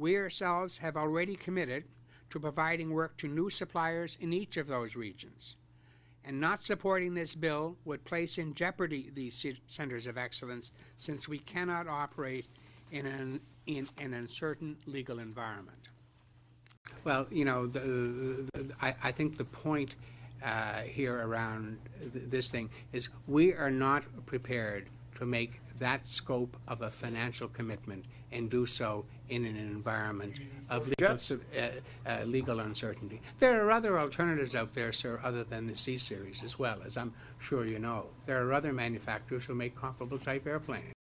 We ourselves have already committed to providing work to new suppliers in each of those regions. And not supporting this bill would place in jeopardy these centers of excellence since we cannot operate in an, in an uncertain legal environment. Well, you know, the, the, I, I think the point uh, here around th- this thing is we are not prepared to make that scope of a financial commitment and do so in an environment of legal, uh, uh, legal uncertainty. There are other alternatives out there, sir, other than the C series as well, as I'm sure you know. There are other manufacturers who make comparable type airplanes.